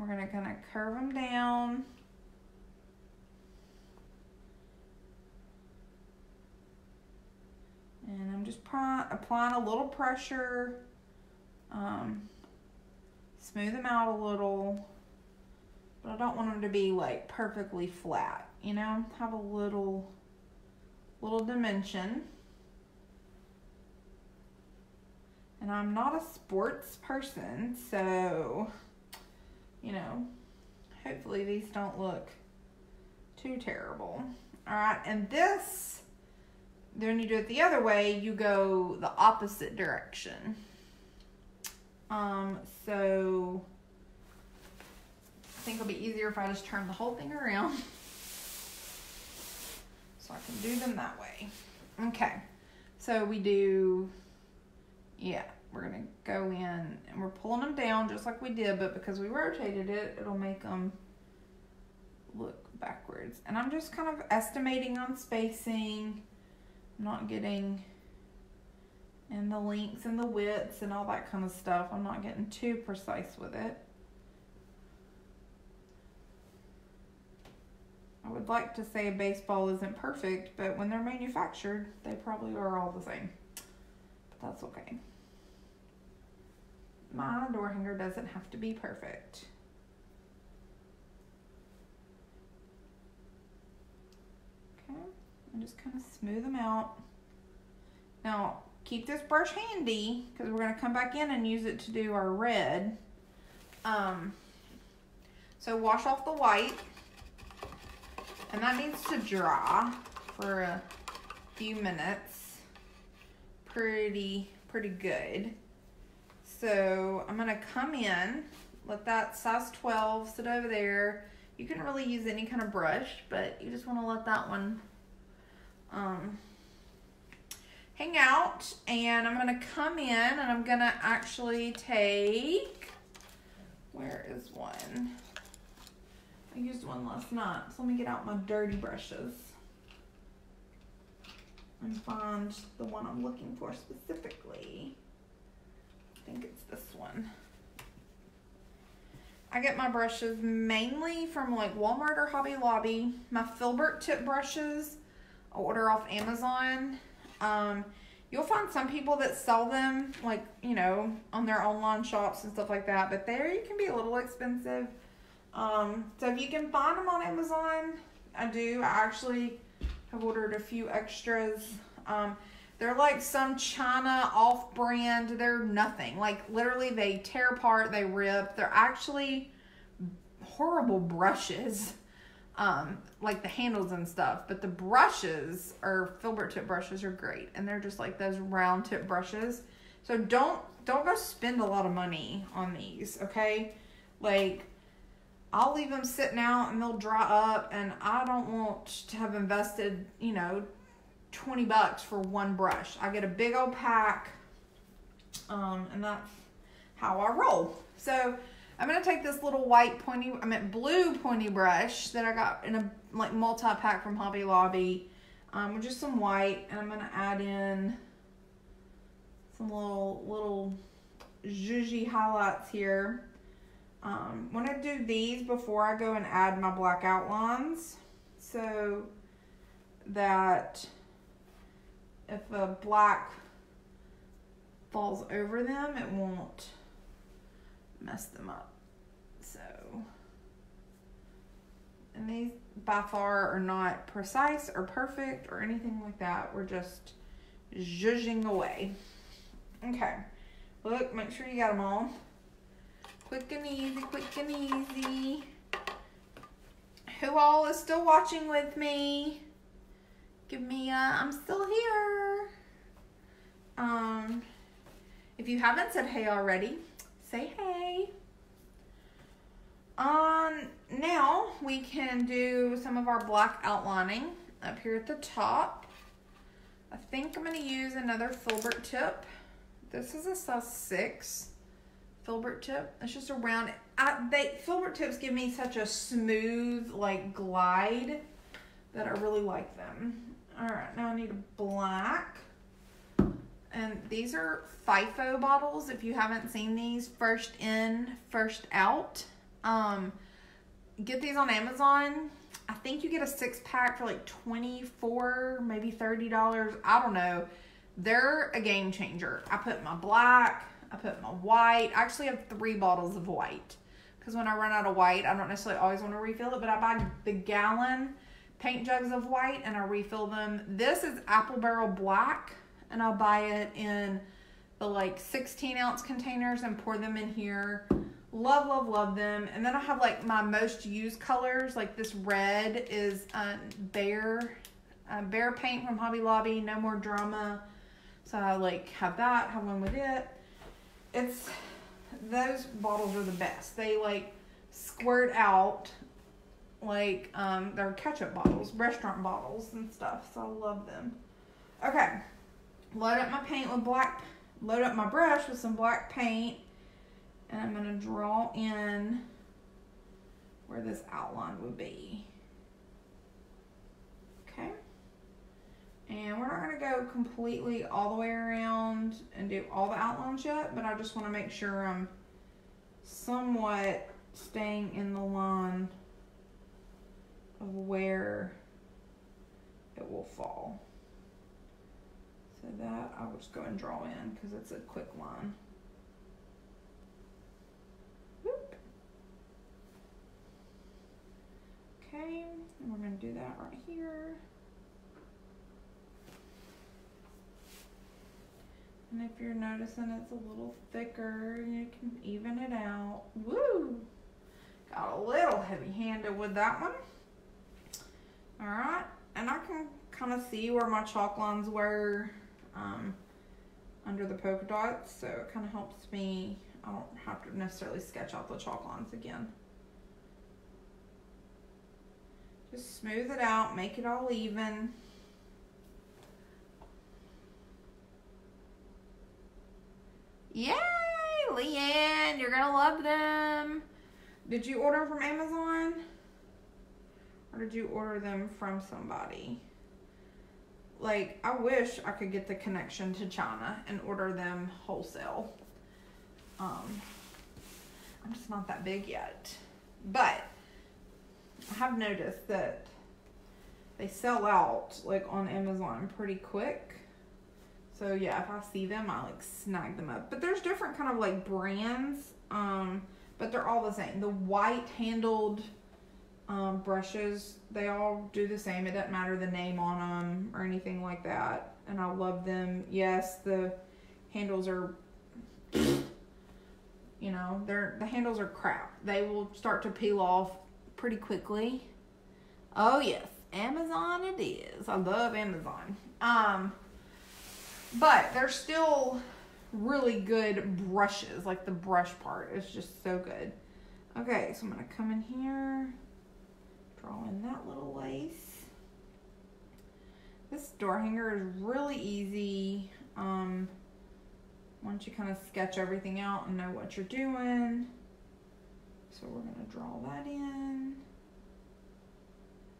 [SPEAKER 1] We're going to kind of curve them down. And I'm just applying a little pressure, um, smooth them out a little, but I don't want them to be like perfectly flat, you know, have a little, little dimension. And I'm not a sports person, so, you know, hopefully these don't look too terrible. All right, and this then you do it the other way, you go the opposite direction. Um, so I think it'll be easier if I just turn the whole thing around. So I can do them that way. Okay. So we do, yeah, we're going to go in and we're pulling them down just like we did, but because we rotated it, it'll make them look backwards. And I'm just kind of estimating on spacing not getting and the lengths and the widths and all that kind of stuff. I'm not getting too precise with it. I would like to say a baseball isn't perfect, but when they're manufactured, they probably are all the same. But that's okay. My door hanger doesn't have to be perfect. Okay, and just kind of smooth them out. Now, keep this brush handy because we're going to come back in and use it to do our red. Um, so wash off the white. And that needs to dry for a few minutes. Pretty, pretty good. So I'm gonna come in, let that size 12 sit over there. You can really use any kind of brush, but you just wanna let that one um, hang out. And I'm gonna come in and I'm gonna actually take, where is one? I used one last night, so let me get out my dirty brushes and find the one I'm looking for specifically. Think it's this one. I get my brushes mainly from like Walmart or Hobby Lobby. My Filbert tip brushes I order off Amazon. Um, you'll find some people that sell them like, you know, on their online shops and stuff like that, but there you can be a little expensive. Um, so if you can find them on Amazon, I do. I actually have ordered a few extras. Um, they're like some China off brand. They're nothing. Like literally they tear apart, they rip. They're actually horrible brushes. Um, like the handles and stuff, but the brushes or filbert tip brushes are great, and they're just like those round tip brushes. So don't don't go spend a lot of money on these, okay? Like I'll leave them sitting out and they'll dry up, and I don't want to have invested, you know, 20 bucks for one brush. I get a big old pack, um, and that's how I roll. So I'm gonna take this little white pointy, I meant blue pointy brush that I got in a like multi-pack from Hobby Lobby, um, just some white, and I'm gonna add in some little little zhuzhy highlights here. Um, when I do these before I go and add my black outlines, so that if a black falls over them, it won't mess them up. So, and these by far are not precise or perfect or anything like that. We're just zhuzhing away. Okay, look, make sure you got them all. Quick and easy, quick and easy. Who all is still watching with me? Give me a, I'm still here. Um, if you haven't said hey already, say hey. Um, now we can do some of our black outlining up here at the top. I think I'm going to use another filbert tip. This is a size 6 filbert tip. It's just a round. I, they filbert tips give me such a smooth like glide that I really like them. All right, now I need a black. And these are FIFO bottles. If you haven't seen these, first in, first out. Um, get these on Amazon. I think you get a six pack for like 24 maybe $30. I don't know. They're a game changer. I put my black, I put my white. I actually have three bottles of white because when I run out of white, I don't necessarily always want to refill it, but I buy the gallon paint jugs of white and I refill them. This is Apple Barrel Black and I'll buy it in the like 16 ounce containers and pour them in here. Love, love, love them. And then I have like my most used colors. Like this red is uh, Behr, uh, Behr paint from Hobby Lobby. No more drama. So I like have that, have one with it. It's, those bottles are the best. They like squirt out like um, they're ketchup bottles, restaurant bottles and stuff. So I love them. Okay, load up my paint with black, load up my brush with some black paint, and I'm gonna draw in where this outline would be. Okay. And we're not gonna go completely all the way around and do all the outlines yet, but I just wanna make sure I'm somewhat staying in the line of where it will fall. So that I will just go and draw in because it's a quick line. Okay, and we're going to do that right here. And if you're noticing it's a little thicker, you can even it out. Woo! Got a little heavy-handed with that one. All right, and I can kind of see where my chalk lines were um, under the polka dots, so it kind of helps me. I don't have to necessarily sketch out the chalk lines again. Just smooth it out, make it all even. Yay, Leanne, you're gonna love them. Did you order from Amazon? Or did you order them from somebody? Like, I wish I could get the connection to China and order them wholesale. Um, I'm just not that big yet. But I have noticed that they sell out like on Amazon pretty quick. So yeah, if I see them, I like snag them up. But there's different kind of like brands, um, but they're all the same. The white handled um, brushes, they all do the same. It doesn't matter the name on them or anything like that. And I love them. Yes, the handles are, you know, they're the handles are crap. They will start to peel off pretty quickly. Oh yes, Amazon it is. I love Amazon. Um, but they're still really good brushes. Like the brush part is just so good. Okay, so I'm gonna come in here. Draw in that little lace. This door hanger is really easy. Um, once you kind of sketch everything out and know what you're doing. So we're gonna draw that in.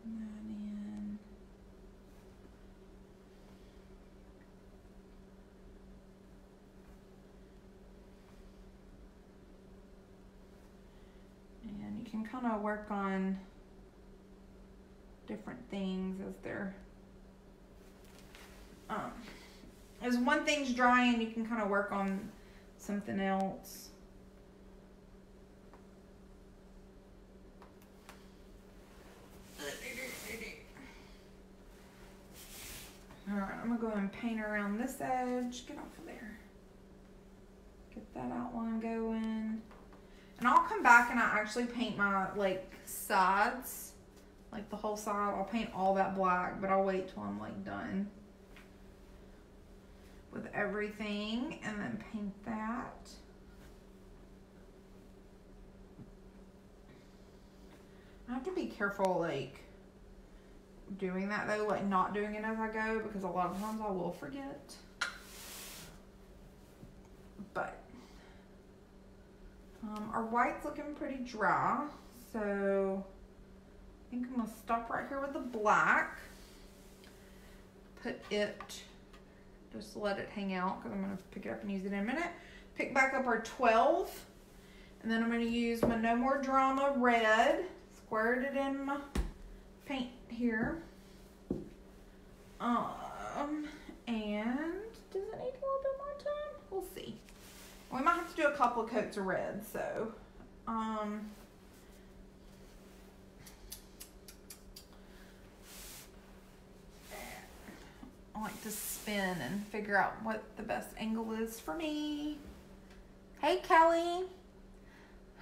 [SPEAKER 1] That in. And you can kind of work on different things as they're um, as one thing's drying you can kind of work on something else Alright, I'm gonna go ahead and paint around this edge. Get off of there. Get that outline going. And I'll come back and I actually paint my like sides like the whole side. I'll paint all that black, but I'll wait till I'm like done with everything and then paint that. I have to be careful like doing that though, like not doing it as I go because a lot of times I will forget. But um, our white's looking pretty dry, so I think I'm gonna stop right here with the black. Put it, just let it hang out because I'm gonna pick it up and use it in a minute. Pick back up our 12. And then I'm gonna use my No More Drama red. Squared it in my paint here. Um, and does it need a little bit more time? We'll see. We might have to do a couple of coats of red, so, um, I like to spin and figure out what the best angle is for me. Hey, Kelly.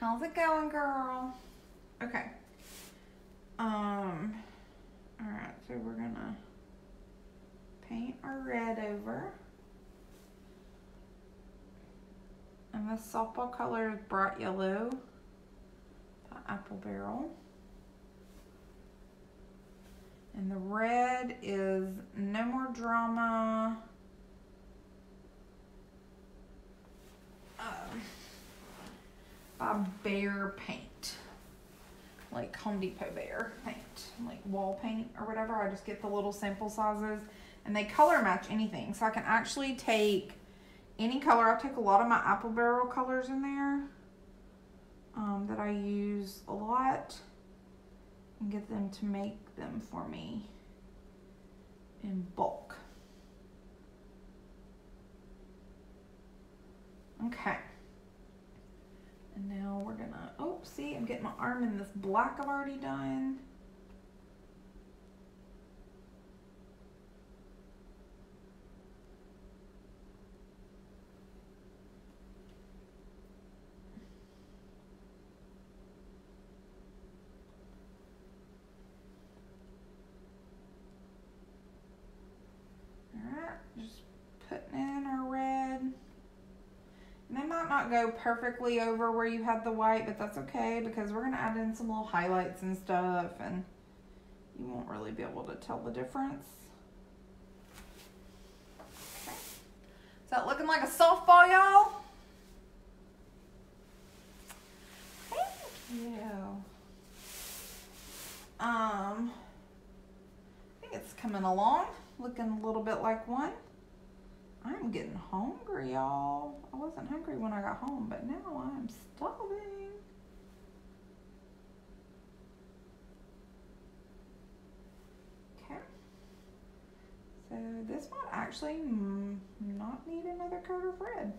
[SPEAKER 1] How's it going, girl? Okay. Um, all right, so we're gonna paint our red over. And this softball color is bright yellow, apple barrel. And the red is No More Drama. Um, by Behr Paint. Like Home Depot Behr paint. Like wall paint or whatever. I just get the little sample sizes. And they color match anything. So I can actually take any color. I take a lot of my apple barrel colors in there. Um, that I use a lot and get them to make them for me in bulk. Okay. And now we're gonna, oh, see, I'm getting my arm in this black I've already done. Go perfectly over where you had the white, but that's okay because we're gonna add in some little highlights and stuff and you won't really be able to tell the difference. Okay. Is that looking like a softball, y'all? Thank you. Um, I think it's coming along, looking a little bit like one. I'm getting hungry, y'all. I wasn't hungry when I got home, but now I'm starving. Okay. So this might actually mm, not need another coat of red.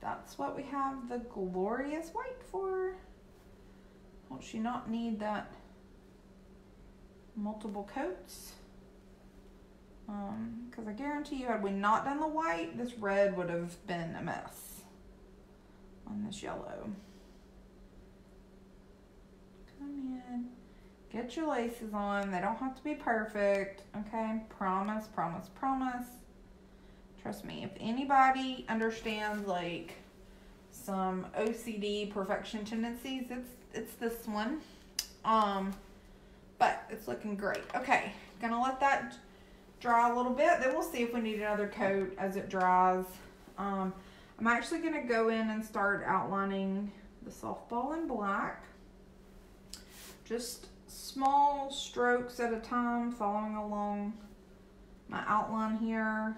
[SPEAKER 1] That's what we have the glorious white for. Won't she not need that multiple coats? Because um, I guarantee you, had we not done the white, this red would have been a mess on this yellow. Come in. Get your laces on. They don't have to be perfect. Okay? Promise, promise, promise. Trust me, if anybody understands like some OCD perfection tendencies, it's it's this one. Um, but it's looking great. Okay, gonna let that dry a little bit. Then we'll see if we need another coat as it dries. Um, I'm actually going to go in and start outlining the softball in black. Just small strokes at a time, following along my outline here.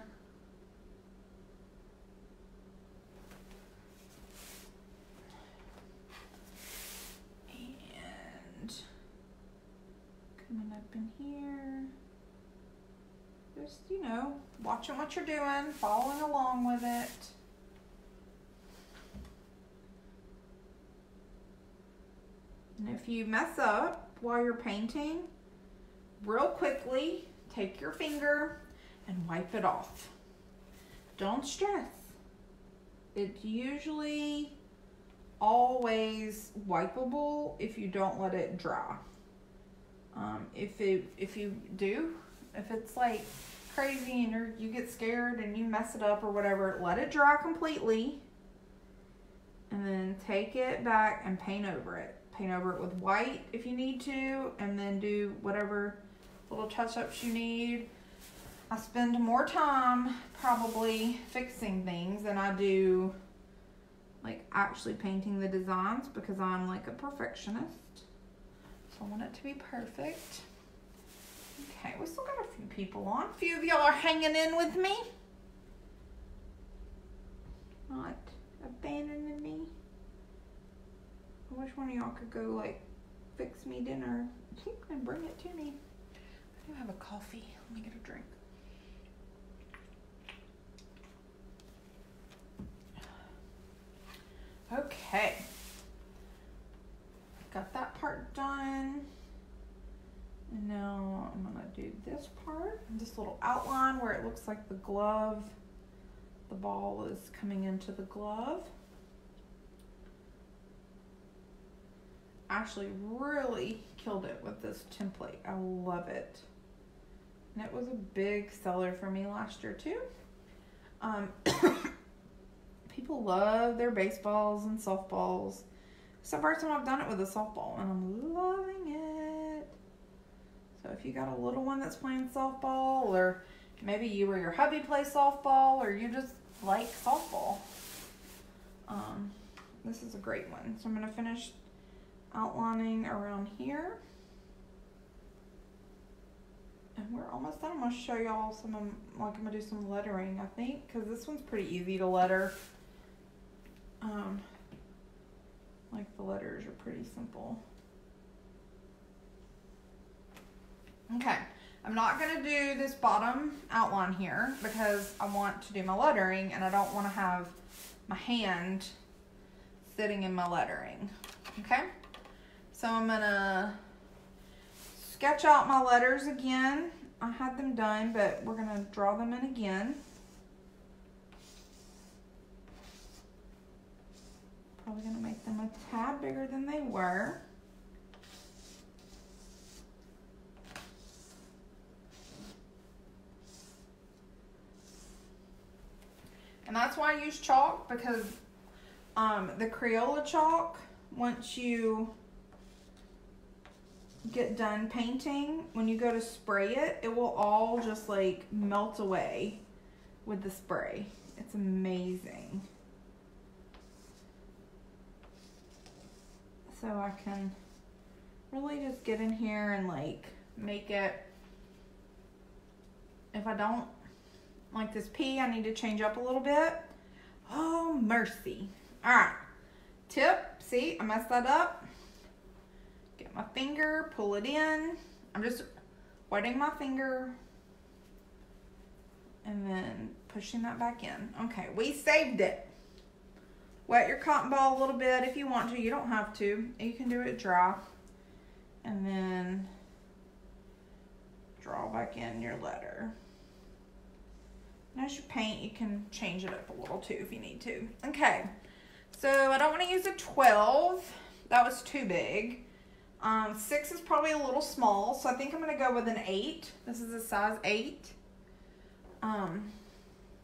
[SPEAKER 1] And coming up in here just, you know, watching what you're doing, following along with it. And if you mess up while you're painting, real quickly, take your finger and wipe it off. Don't stress. It's usually always wipeable if you don't let it dry. Um, if it if you do, if it's like crazy and you you get scared and you mess it up or whatever, let it dry completely. And then take it back and paint over it. Paint over it with white if you need to, and then do whatever little touch ups you need. I spend more time probably fixing things than I do like actually painting the designs because I'm like a perfectionist. So I want it to be perfect. Okay, we still got a few people on. A few of y'all are hanging in with me. Not abandoning me. I wish one of y'all could go like fix me dinner and bring it to me. I do have a coffee. Let me get a drink. Okay. Got that part done. Now I'm gonna do this part, this little outline where it looks like the glove, the ball is coming into the glove. Actually really killed it with this template. I love it. And it was a big seller for me last year too. Um, people love their baseballs and softballs. The first time I've done it with a softball and I'm loving it. So if you got a little one that's playing softball, or maybe you or your hubby play softball, or you just like softball, um, this is a great one. So I'm going to finish outlining around here. And we're almost done. I'm going to show y'all some, like I'm going to do some lettering, I think, because this one's pretty easy to letter. Um, like the letters are pretty simple. Okay, I'm not going to do this bottom outline here because I want to do my lettering and I don't want to have my hand sitting in my lettering. Okay, so I'm to sketch out my letters again. I had them done, but we're going to draw them in again. Probably going to make them a tad bigger than they were. And that's why I use chalk because um, the Crayola chalk, once you get done painting, when you go to spray it, it will all just like melt away with the spray. It's amazing. So I can really just get in here and like make it if I don't like this P, I need to change up a little bit. Oh, mercy. All right. Tip. See, I messed that up. Get my finger, pull it in. I'm just wetting my finger and then pushing that back in. Okay, we saved it. Wet your cotton ball a little bit if you want to. You don't have to. You can do it dry. And then draw back in your letter. As you paint, you can change it up a little too if you need to. Okay, so I don't want to use a 12. That was too big. Um, six is probably a little small, so I think I'm going to go with an eight. This is a size eight. Um,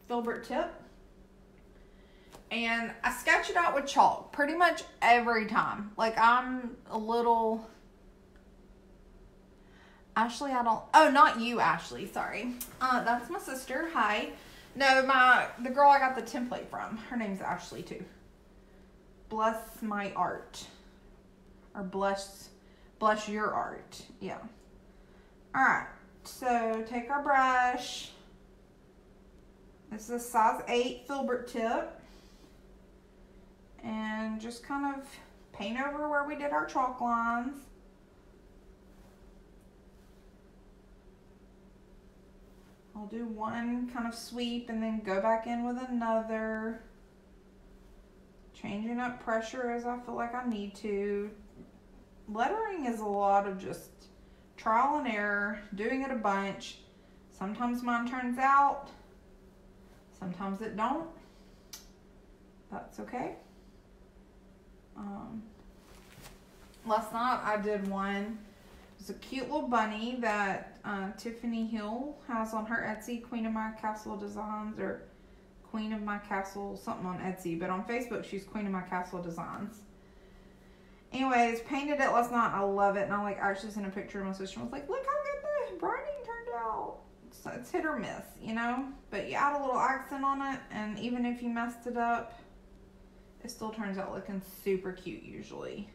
[SPEAKER 1] filbert tip. And I sketch it out with chalk pretty much every time. Like I'm a little Ashley, I don't. Oh, not you, Ashley. Sorry. Uh, that's my sister. Hi. No, my the girl I got the template from. Her name's Ashley too. Bless my art, or bless, bless your art. Yeah. All right. So take our brush. This is a size eight filbert tip, and just kind of paint over where we did our chalk lines. I'll do one kind of sweep and then go back in with another. Changing up pressure as I feel like I need to. Lettering is a lot of just trial and error, doing it a bunch. Sometimes mine turns out, sometimes it don't. That's okay. Um, last night I did one it's a cute little bunny that uh, Tiffany Hill has on her Etsy, Queen of My Castle Designs, or Queen of My Castle, something on Etsy. But on Facebook, she's Queen of My Castle Designs. Anyways, painted it last night. I love it. And I like actually sent a picture of my sister. I was like, look how good the branding turned out. So it's hit or miss, you know? But you add a little accent on it. And even if you messed it up, it still turns out looking super cute usually.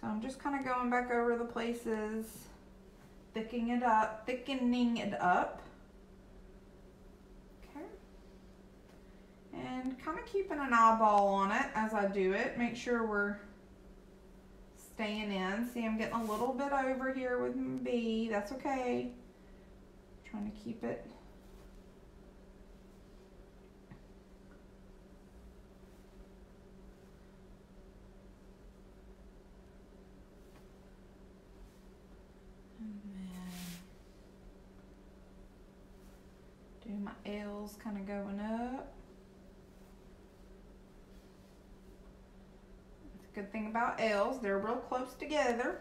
[SPEAKER 1] So I'm just kind of going back over the places, thickening it up, thickening it up. Okay. And kind of keeping an eyeball on it as I do it. Make sure we're staying in. See, I'm getting a little bit over here with B. That's okay. trying to keep it my L's kind of going up. Good thing about L's, they're real close together.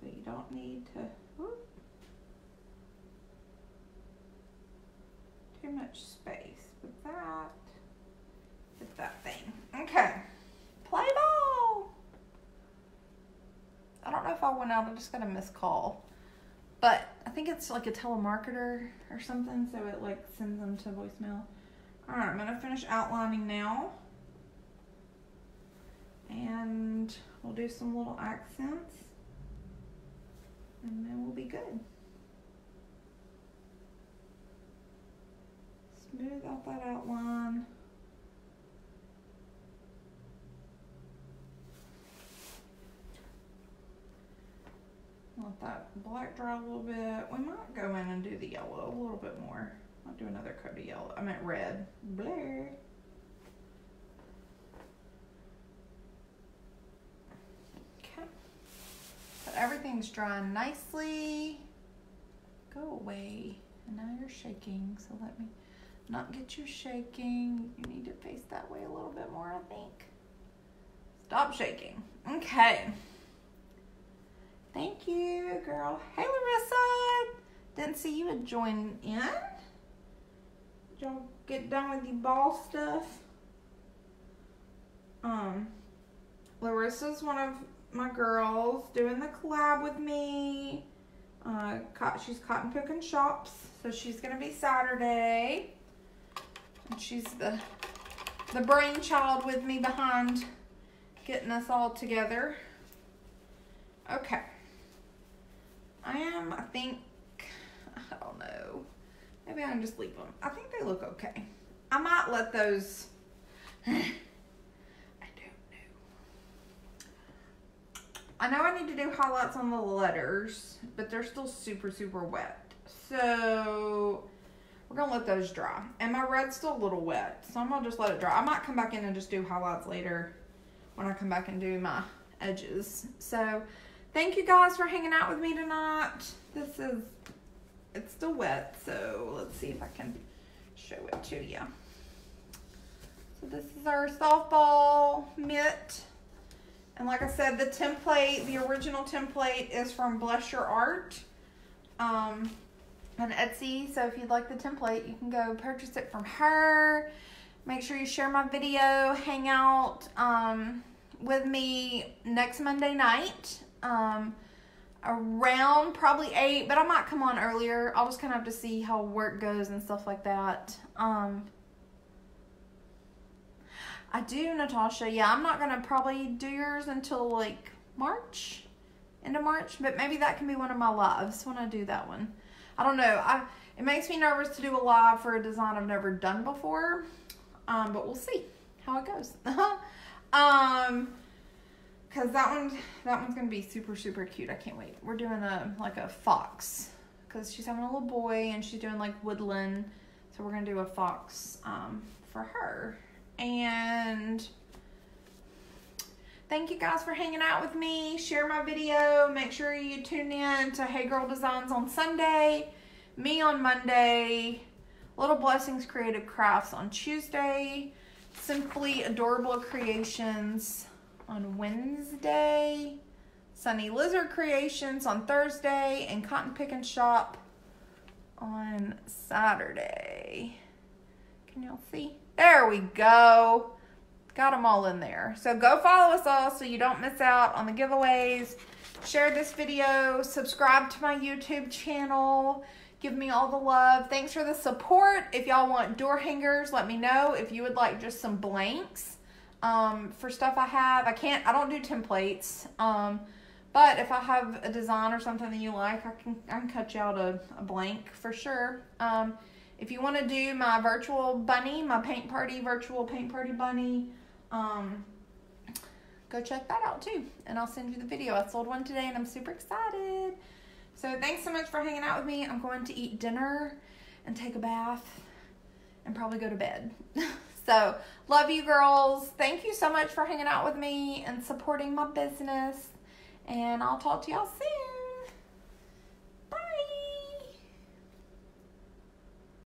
[SPEAKER 1] So you don't need to whoop, too much space with that. Hit that thing. Okay. Play ball. I don't know if I went out, I'm just got a missed call. But I think it's like a telemarketer or something, so it like sends them to voicemail. All right, I'm gonna finish outlining now. And we'll do some little accents. And then we'll be good. Smooth out that outline. That black dry a little bit. We might go in and do the yellow a little bit more. I'll do another coat of yellow. I meant red. Blair. Okay. But everything's drying nicely. Go away. And now you're shaking, so let me not get you shaking. You need to face that way a little bit more, I think. Stop shaking. Okay. Thank you, girl. Hey, Larissa. Didn't see you would join in. Y'all get done with the ball stuff? Um, Larissa's one of my girls doing the collab with me. Uh, she's cotton picking shops, so she's gonna be Saturday. And she's the the brainchild with me behind getting us all together. Okay. I am, I think, I don't know. Maybe I can just leave them. I think they look okay. I might let those, I don't know. I know I need to do highlights on the letters, but they're still super, super wet. So we're gonna let those dry. And my red's still a little wet, so I'm gonna just let it dry. I might come back in and just do highlights later when I come back and do my edges. So thank you guys for hanging out with me tonight. This is, it's still wet, so let's see if I can show it to you. So this is our softball mitt. And like I said, the template, the original template is from Bless Your Art um, on Etsy. So if you'd like the template, you can go purchase it from her. Make sure you share my video, hang out um, with me next Monday night um, around probably 8, but I might come on earlier. I'll just kind of have to see how work goes and stuff like that. Um, I do, Natasha. Yeah, I'm not to probably do yours until like March, end of March, but maybe that can be one of my lives when I do that one. I don't know. I It makes me nervous to do a live for a design I've never done before. Um, but we'll see how it goes. um, cause that one, that one's gonna be super, super cute. I can't wait. We're doing a, like a fox cause she's having a little boy and she's doing like woodland. So we're gonna do a fox, um, for her. And thank you guys for hanging out with me. Share my video. Make sure you tune in to Hey Girl Designs on Sunday, me on Monday, Little Blessings Creative Crafts on Tuesday. Simply Adorable Creations on Wednesday. Sunny Lizard Creations on Thursday. And Cotton Pick and Shop on Saturday. Can y'all see? There we go. Got them all in there. So go follow us all so you don't miss out on the giveaways. Share this video. Subscribe to my YouTube channel. Give me all the love. Thanks for the support. If y'all want door hangers, let me know. If you would like just some blanks um, for stuff I have. I can't, I don't do templates. Um, but if I have a design or something that you like, I can, I can cut you out a, a blank for sure. Um, if you want to do my virtual bunny, my paint party, virtual paint party bunny, um, go check that out too. And I'll send you the video. I sold one today and I'm super excited. So thanks so much for hanging out with me. I'm going to eat dinner and take a bath and probably go to bed. so love you girls. Thank you so much for hanging out with me and supporting my business. And I'll talk to y'all soon.